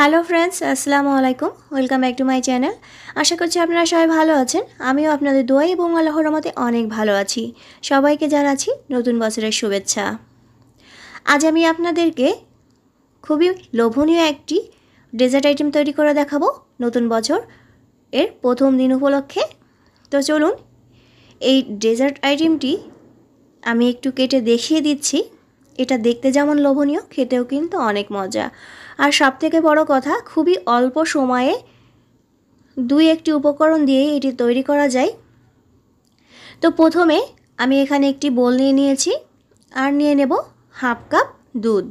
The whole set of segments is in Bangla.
হ্যালো ফ্রেন্ডস, আসসালামু আলাইকুম। Welcome back to my channel. আশা করছি আপনারা সবাই ভালো আছেন। আমিও আপনাদের দোয়াই এবং আল্লাহর মতে অনেক ভালো আছি। সবাইকে জানাচ্ছি নতুন বছরের শুভেচ্ছা। আজ আমি আপনাদেরকে খুবই লোভনীয় একটি ডেজার্ট আইটেম তৈরি করে দেখাবো নতুন বছর এর প্রথম দিন উপলক্ষে। তো চলুন, এই ডেজার্ট আইটেমটি আমি একটু কেটে দেখিয়ে দিচ্ছি। এটা দেখতে যেমন লোভনীয়, খেতেও কিন্তু অনেক মজা। আর সবথেকে বড় কথা, খুবই অল্প সময়ে দুই একটি উপকরণ দিয়ে এটি তৈরি করা যায়। তো প্রথমে আমি এখানে একটি বোল নিয়ে নিয়েছি, আর নিয়ে নেব হাফ কাপ দুধ।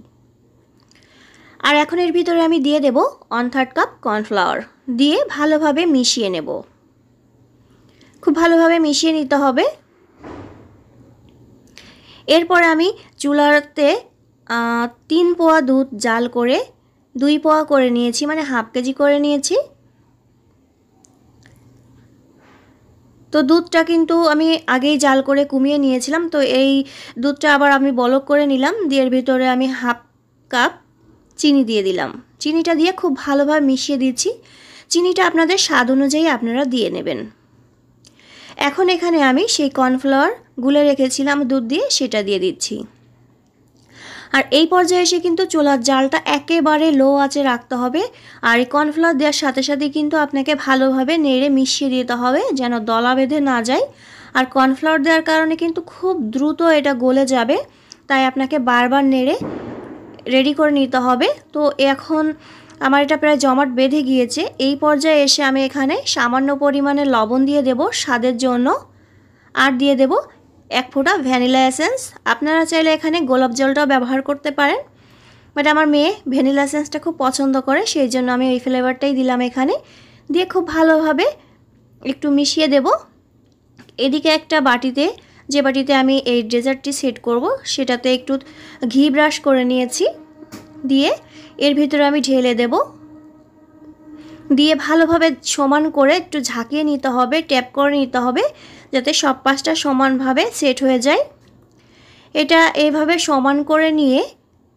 আর এখন এর ভিতরে আমি দিয়ে দেব ওয়ান থার্ড কাপ কর্নফ্লাওয়ার, দিয়ে ভালোভাবে মিশিয়ে নেব। খুব ভালোভাবে মিশিয়ে নিতে হবে। এরপর আমি চুলাতে তিন পোয়া দুধ জাল করে দুই পোয়া করে নিয়েছি মানে হাফ কেজি করে নিয়েছি। তো দুধটা কিন্তু আমি আগেই জাল করে কমিয়ে নিয়েছিলাম, তো এই দুধটা আবার আমি বলক করে নিলাম, দিয়ে এর ভিতরে আমি হাফ কাপ চিনি দিয়ে দিলাম। চিনিটা দিয়ে খুব ভালোভাবে মিশিয়ে দিচ্ছি চিনিটা আপনাদের স্বাদ অনুযায়ী আপনারা দিয়ে নেবেন। এখন এখানে আমি সেই কর্নফ্লাওয়ার গুলে রেখেছিলাম দুধ দিয়ে, সেটা দিয়ে দিচ্ছি। আর এই পর্যায়ে এসে কিন্তু চোলার জালটা একেবারে লো আঁচে রাখতে হবে। আর এই কর্নফ্লাওয়ার দেওয়ার সাথে সাথে কিন্তু আপনাকে ভালোভাবে নেড়ে মিশিয়ে দিতে হবে, যেন দলা বেঁধে না যায়। আর কর্নফ্লাওয়ার দেওয়ার কারণে কিন্তু খুব দ্রুত এটা গলে যাবে, তাই আপনাকে বারবার নেড়ে রেডি করে নিতে হবে। তো এখন আমার এটা প্রায় জমাট বেঁধে গিয়েছে। এই পর্যায়ে এসে আমি এখানে সামান্য পরিমাণে লবণ দিয়ে দেব স্বাদের জন্য। আর দিয়ে দেব এক ফোঁটা ভ্যানিলা এসেন্স। আপনারা চাইলে এখানে গোলাপ জলটাও ব্যবহার করতে পারেন। বাট আমার মেয়ে ভ্যানিলা এসেন্সটা খুব পছন্দ করে, সেই জন্য আমি ওই ফ্লেভারটাই দিলাম এখানে। দিয়ে খুব ভালোভাবে একটু মিশিয়ে দেব। এদিকে একটা বাটিতে, যে বাটিতে আমি এই ডেজার্টটি সেট করব, সেটাতে একটু ঘি ব্রাশ করে নিয়েছি। দিয়ে এর ভিতরে আমি ঢেলে দেব। দিয়ে ভালোভাবে সমান করে একটু ঝাঁকিয়ে নিতে হবে, ট্যাপ করে নিতে হবে, যাতে সব পাশটা সমানভাবে সেট হয়ে যায়। এটা এইভাবে সমান করে নিয়ে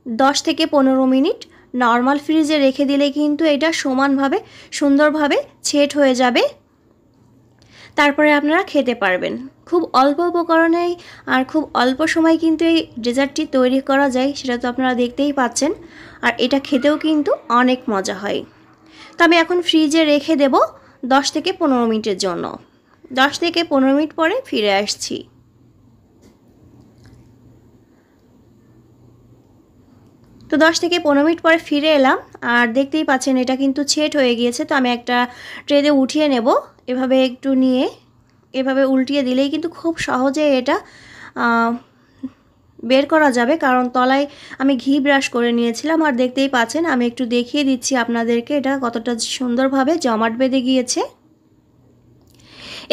10 থেকে পনেরো মিনিট নর্মাল ফ্রিজে রেখে দিলে কিন্তু এটা সমানভাবে, সুন্দরভাবে সেট হয়ে যাবে। তারপরে আপনারা খেতে পারবেন। খুব অল্প উপকরণেই আর খুব অল্প সময় কিন্তু এই ডেজার্টটি তৈরি করা যায়, সেটা তো আপনারা দেখতেই পাচ্ছেন। আর এটা খেতেও কিন্তু অনেক মজা হয়। তো আমি এখন ফ্রিজে রেখে দেব দশ থেকে পনেরো মিনিটের জন্য। দশ থেকে পনেরো মিনিট পরে ফিরে আসছি। তো দশ থেকে পনেরো মিনিট পরে ফিরে এলাম। আর দেখতেই পাচ্ছেন, এটা কিন্তু ছেট হয়ে গিয়েছে। তো আমি একটা ট্রেতে উঠিয়ে নেব। এভাবে একটু নিয়ে, এভাবে উল্টিয়ে দিলেই কিন্তু খুব সহজে এটা বের করা যাবে, কারণ তলায় আমি ঘি ব্রাশ করে নিয়েছিলাম। আর দেখতেই পাচ্ছেন, আমি একটু দেখিয়ে দিচ্ছি আপনাদেরকে এটা কতটা সুন্দরভাবে জমাট বেঁধে গিয়েছে।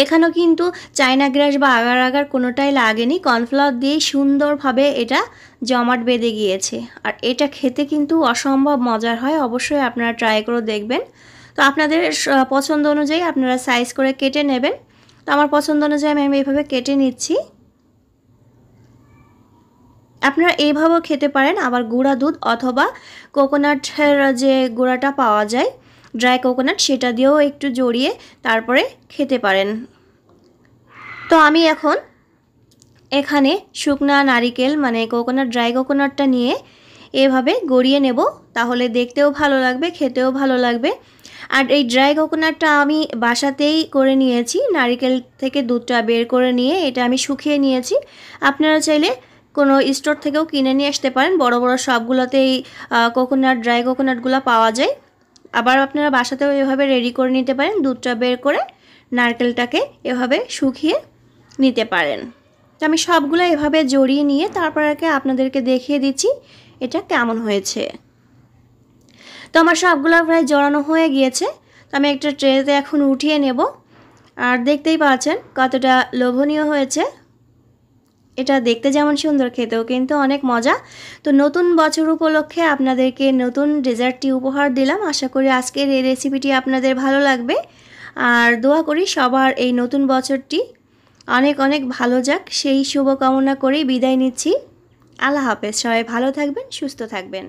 এখানেও কিন্তু চায়না গ্রাস বা আগার আগার কোনোটাই লাগেনি। কর্নফ্লাওয়ার দিয়েই সুন্দরভাবে এটা জমাট বেঁধে গিয়েছে। আর এটা খেতে কিন্তু অসম্ভব মজার হয়, অবশ্যই আপনারা ট্রাই করে দেখবেন। তো আপনাদের পছন্দ অনুযায়ী আপনারা সাইজ করে কেটে নেবেন। তো আমার পছন্দ অনুযায়ী আমি এইভাবে কেটে নিচ্ছি। আপনারা এইভাবেও খেতে পারেন। আবার গুঁড়া দুধ অথবা কোকোনাটের যে গুঁড়াটা পাওয়া যায় ড্রাই কোকোনাট সেটা দিয়েও একটু জড়িয়ে তারপরে খেতে পারেন। তো আমি এখন এখানে শুকনা নারিকেল মানে কোকোনাট ড্রাই কোকোনাটটা নিয়ে এভাবে গড়িয়ে নেব। তাহলে দেখতেও ভালো লাগবে, খেতেও ভালো লাগবে। আর এই ড্রাই কোকোনাটটা আমি বাসাতেই করে নিয়েছি। নারিকেল থেকে দুধটা বের করে নিয়ে এটা আমি শুকিয়ে নিয়েছি। আপনারা চাইলে কোনো স্টোর থেকেও কিনে নিয়ে আসতে পারেন। বড় বড় সবগুলোতেই কোকোনাট ড্রাই কোকোনাটগুলো পাওয়া যায়। আবার আপনারা বাসাতেও এভাবে রেডি করে নিতে পারেন। দুধটা বের করে নারকেলটাকে এভাবে শুকিয়ে নিতে পারেন। তো আমি সবগুলো এভাবে জড়িয়ে নিয়ে তারপর আগে আপনাদেরকে দেখিয়ে দিচ্ছি এটা কেমন হয়েছে। তো আমার সবগুলো প্রায় জড়ানো হয়ে গিয়েছে। তো আমি একটা ট্রেতে এখন উঠিয়ে নেব। আর দেখতেই পাচ্ছেন কতটা লোভনীয় হয়েছে। এটা দেখতে যেমন সুন্দর, খেতেও কিন্তু অনেক মজা। তো নতুন বছর উপলক্ষে আপনাদেরকে নতুন ডেজার্টটি উপহার দিলাম। আশা করি আজকের এই রেসিপিটি আপনাদের ভালো লাগবে। আর দোয়া করি সবার এই নতুন বছরটি অনেক অনেক ভালো যাক। সেই শুভকামনা করেই বিদায় নিচ্ছি। আল্লাহ হাফেজ। সবাই ভালো থাকবেন, সুস্থ থাকবেন।